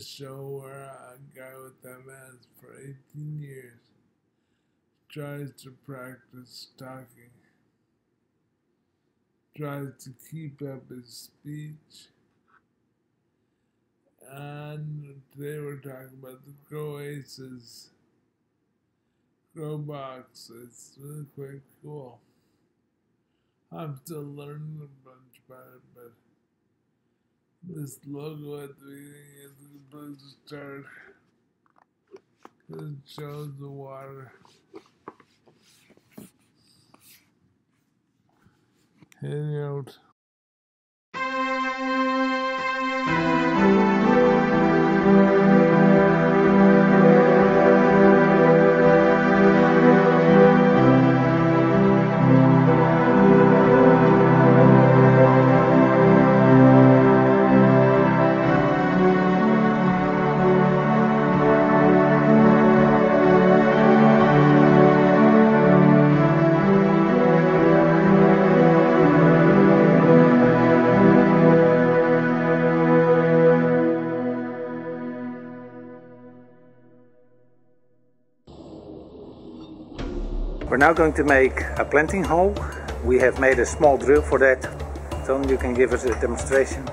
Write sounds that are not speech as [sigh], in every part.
This show where a guy with MS for 18 years tries to practice talking, tries to keep up his speech. And today we're talking about the Groasis Grow Box. It's really quite cool. I'm still learning a bunch about it, but this logo at the beginning is place to start. It shows the water. Heading out. We're now going to make a planting hole. We have made a small drill for that. Tom, you can give us a demonstration.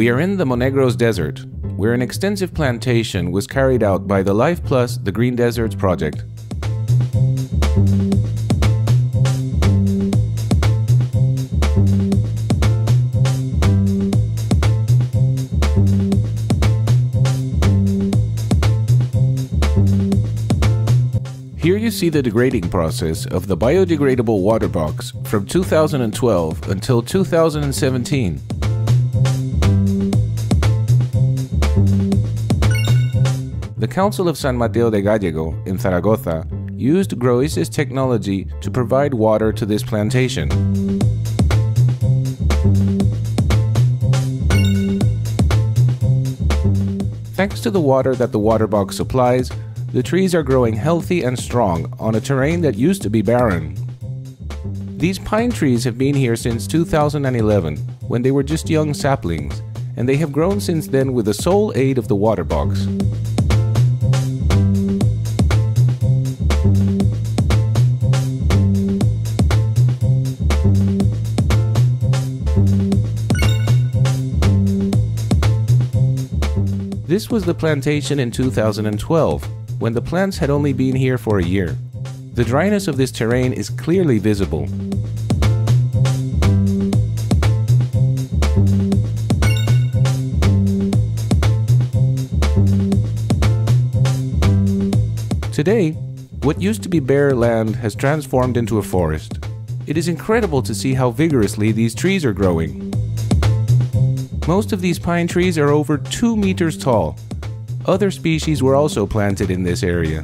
We are in the Monegros Desert, where an extensive plantation was carried out by the Life Plus The Green Deserts project. Here you see the degrading process of the biodegradable water box from 2012 until 2017. Council of San Mateo de Gallego in Zaragoza used Groasis technology to provide water to this plantation. Thanks to the water that the water box supplies, the trees are growing healthy and strong on a terrain that used to be barren. These pine trees have been here since 2011, when they were just young saplings, and they have grown since then with the sole aid of the water box. This was the plantation in 2012, when the plants had only been here for a year. The dryness of this terrain is clearly visible. Today, what used to be bare land has transformed into a forest. It is incredible to see how vigorously these trees are growing. Most of these pine trees are over 2 meters tall. Other species were also planted in this area.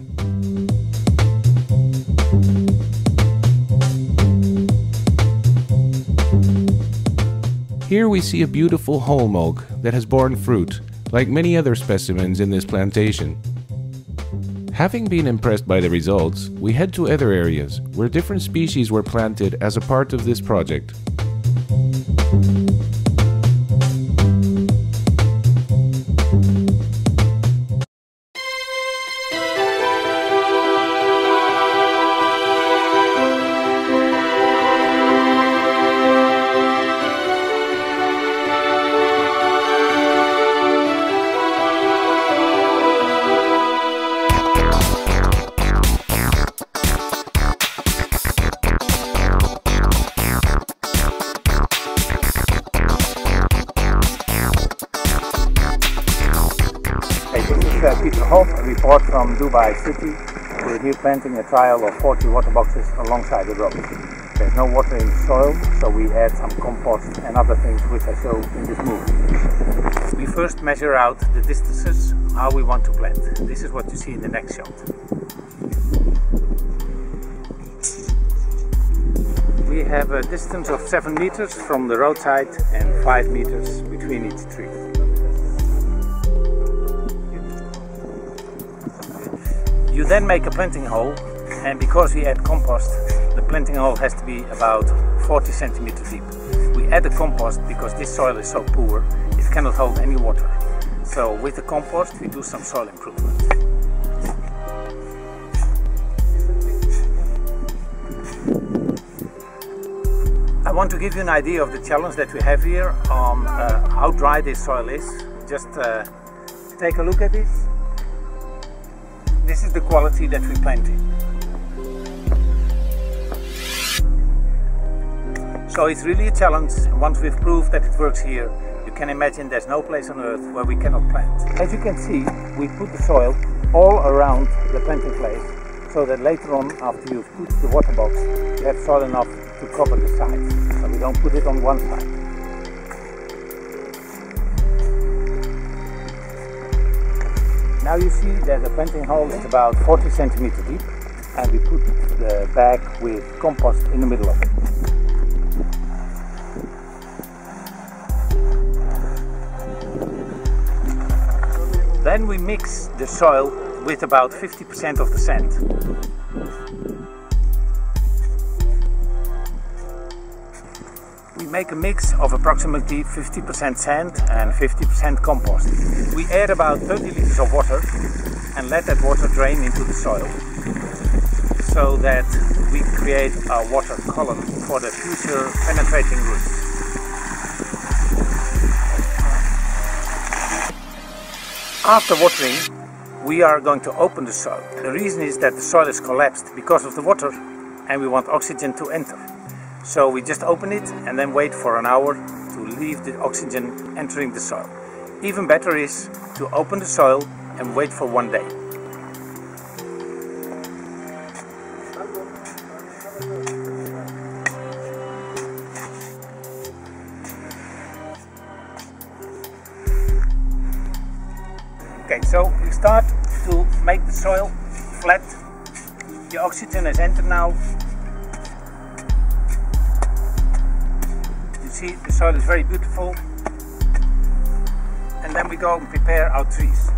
Here we see a beautiful holm oak that has borne fruit, like many other specimens in this plantation. Having been impressed by the results, we head to other areas where different species were planted as a part of this project. Pieter Hoff, a report from Dubai City. We're here planting a trial of 40 water boxes alongside the road. There's no water in the soil, so we add some compost and other things which I show in this movie. We first measure out the distances, how we want to plant. This is what you see in the next shot. We have a distance of 7 meters from the roadside and 5 meters between each tree. You then make a planting hole and because we add compost the planting hole has to be about 40 centimeters deep. We add the compost because this soil is so poor it cannot hold any water. So with the compost we do some soil improvement. I want to give you an idea of the challenge that we have here on uh, how dry this soil is. Just uh, take a look at this. This is the quality that we planted. So it's really a challenge once we've proved that it works here, you can imagine there's no place on earth where we cannot plant. As you can see, we put the soil all around the planting place so that later on after you've put the water box, you have soil enough to cover the sides. So we don't put it on one side. Now you see that the planting hole is about 40 centimeters deep and we put the bag with compost in the middle of it. Then we mix the soil with about 50% of the sand. We make a mix of approximately 50% sand and 50% compost. We add about 30 liters of water and let that water drain into the soil so that we create a water column for the future penetrating roots. After watering, we are going to open the soil. The reason is that the soil is collapsed because of the water and we want oxygen to enter. So we just open it and then wait for an hour to leave the oxygen entering the soil. Even better is to open the soil and wait for one day. Okay, so we start to make the soil flat. The oxygen has entered now. See the soil is very beautiful. And then we go and prepare our trees.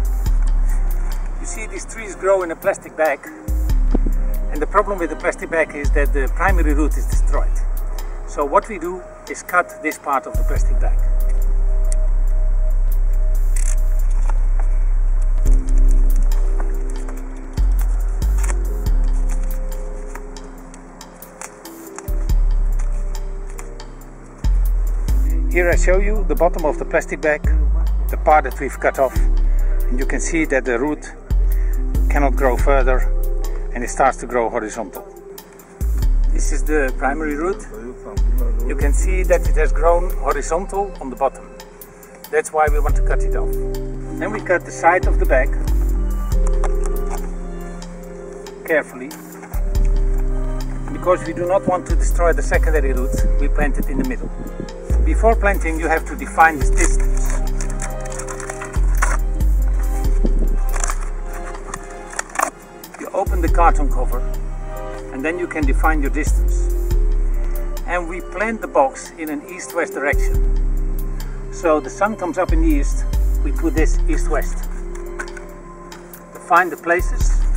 You see these trees grow in a plastic bag. And the problem with the plastic bag is that the primary root is destroyed. So what we do is cut this part of the plastic bag. Here I show you the bottom of the plastic bag, the part that we've cut off. And you can see that the root cannot grow further and it starts to grow horizontal. This is the primary root. You can see that it has grown horizontal on the bottom. That's why we want to cut it off. Then we cut the side of the bag carefully. Because we do not want to destroy the secondary roots, we plant it in the middle. Before planting, you have to define this distance. You open the carton cover and then you can define your distance. And we plant the box in an east-west direction. So the sun comes up in the east, we put this east-west. Find the places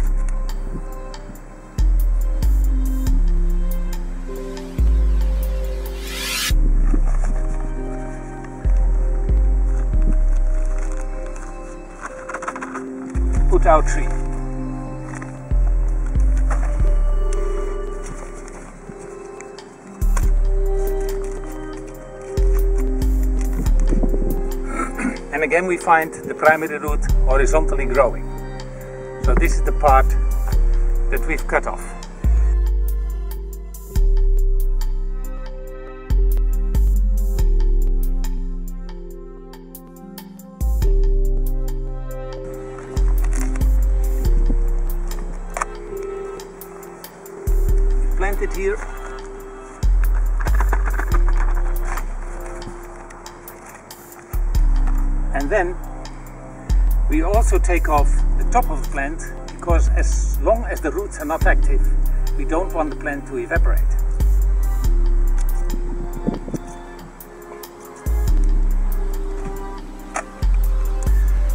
our tree. [clears throat] and again we find the primary root horizontally growing. So this is the part that we've cut off. it here. And then we also take off the top of the plant because as long as the roots are not active, we don't want the plant to evaporate.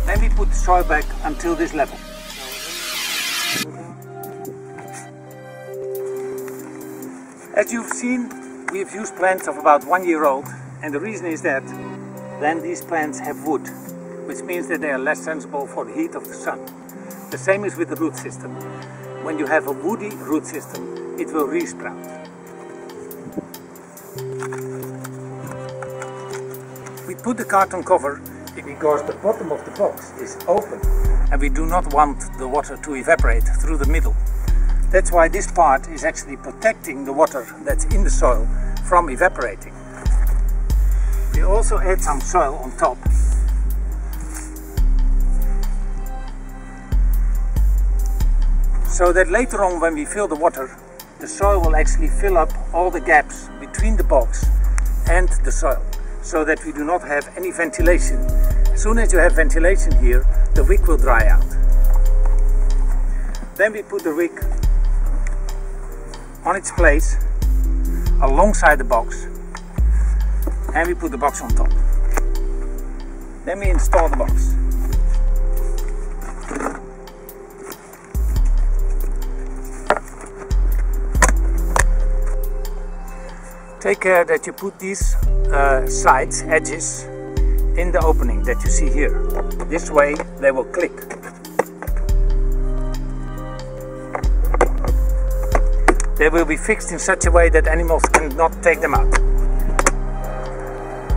Then we put the soil back until this level. As you've seen, we've used plants of about one year old and the reason is that then these plants have wood, which means that they are less sensible for the heat of the sun. The same is with the root system. When you have a woody root system, it will resprout. We put the carton cover because the bottom of the box is open and we do not want the water to evaporate through the middle. That's why this part is actually protecting the water that's in the soil from evaporating. We also add some soil on top. So that later on when we fill the water, the soil will actually fill up all the gaps between the box and the soil so that we do not have any ventilation. As soon as you have ventilation here, the wick will dry out. Then we put the wick on its place alongside the box and we put the box on top. Then we install the box. Take care that you put these uh, sides, edges, in the opening that you see here. This way they will click. They will be fixed in such a way that animals cannot take them out.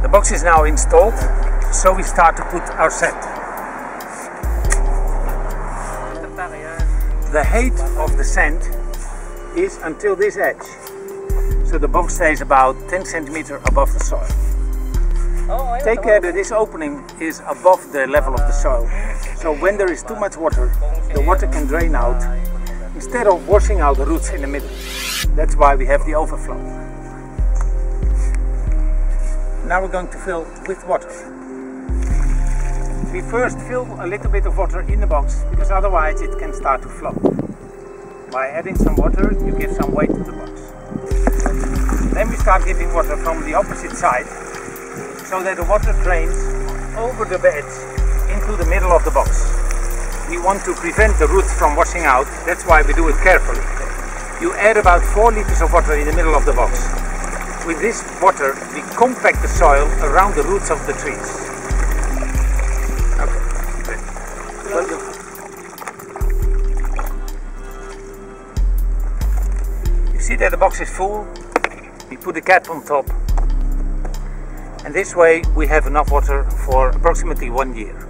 The box is now installed, so we start to put our set. The height of the sand is until this edge. So the box stays about 10 centimeter above the soil. Take care that this opening is above the level of the soil. So when there is too much water, the water can drain out instead of washing out the roots in the middle. That's why we have the overflow. Now we're going to fill with water. We first fill a little bit of water in the box because otherwise it can start to float. By adding some water, you give some weight to the box. Then we start giving water from the opposite side so that the water drains over the beds into the middle of the box. We want to prevent the roots from washing out, that's why we do it carefully. You add about 4 liters of water in the middle of the box. With this water, we compact the soil around the roots of the trees. Okay. You see that the box is full, we put the cap on top and this way we have enough water for approximately one year.